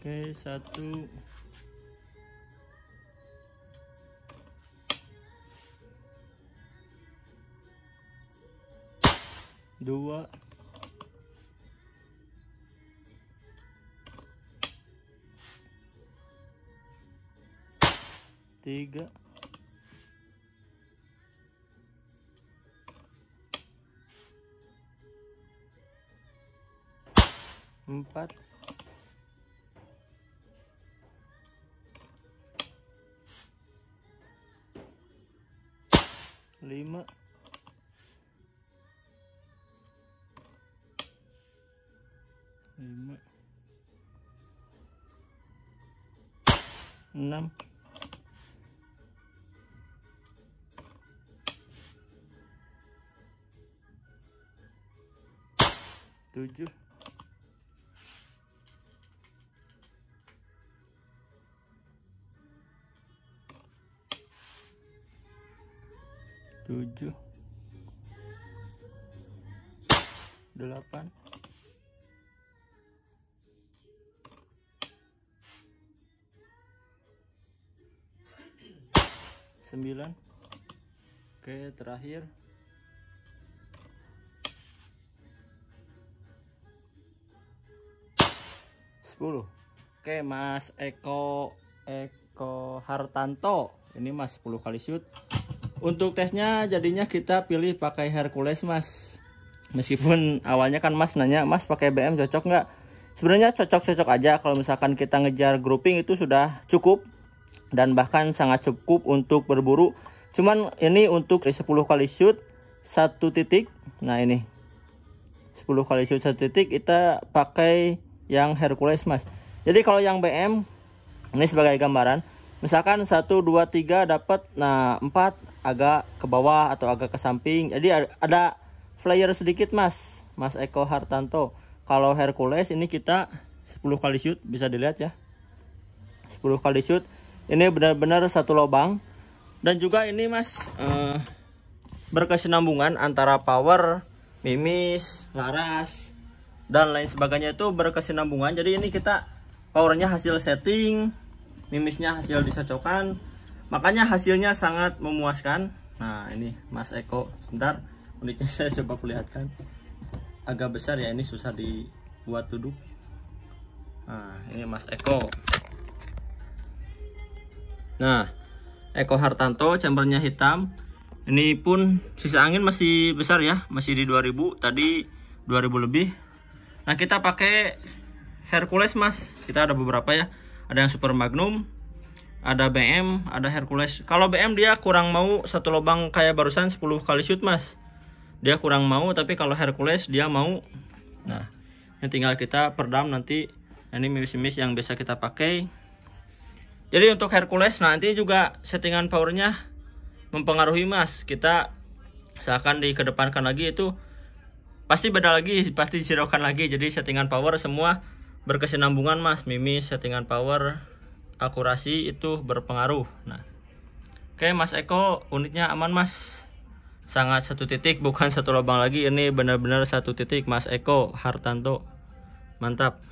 Oke, satu. Dua. Tiga. Empat. Lima lima enam tujuh tujuh. Delapan. Sembilan. Oke terakhir. Sepuluh. Oke mas Eko Eko Hartanto. Ini mas 10 kali shoot untuk tesnya jadinya kita pilih pakai Hercules mas. Meskipun awalnya kan mas nanya mas pakai BM cocok nggak? Sebenarnya cocok-cocok aja. Kalau misalkan kita ngejar grouping itu sudah cukup dan bahkan sangat cukup untuk berburu. Cuman ini untuk 10 kali shoot satu titik. Nah ini. 10 kali shoot satu titik kita pakai yang Hercules mas. Jadi kalau yang BM ini sebagai gambaran misalkan 1 2 3 dapat. Nah 4 agak ke bawah atau agak ke samping. Jadi ada flyer sedikit mas. Mas Eko Hartanto. Kalau Hercules ini kita 10 kali shoot. Bisa dilihat ya. 10 kali shoot. Ini benar-benar satu lubang. Dan juga ini mas eh, berkesinambungan antara power mimis laras dan lain sebagainya itu berkesinambungan. Jadi ini kita powernya hasil setting mimisnya hasil disocokkan makanya hasilnya sangat memuaskan. Nah ini Mas Eko. Sebentar unitnya saya coba perlihatkan. Agak besar ya ini susah dibuat duduk. Nah ini Mas Eko. Nah Eko Hartanto chambernya hitam. Ini pun sisa angin masih besar ya masih di 2000 tadi 2000 lebih. Nah kita pakai Hercules mas. Kita ada beberapa ya ada yang Super Magnum ada BM ada Hercules. Kalau BM dia kurang mau satu lubang kayak barusan 10 kali shoot mas. Dia kurang mau tapi kalau Hercules dia mau. Nah ini tinggal kita perdam nanti. Ini mimis-mimis yang bisa kita pakai. Jadi untuk Hercules nanti juga settingan powernya mempengaruhi mas. Kita misalkan dikedepankan lagi itu pasti beda lagi pasti sirokan lagi. Jadi settingan power semua berkesinambungan mas. Mimis settingan power akurasi itu berpengaruh. Nah oke mas Eko unitnya aman mas? Sangat satu titik bukan satu lubang lagi. Ini benar-benar satu titik mas Eko Hartanto. Mantap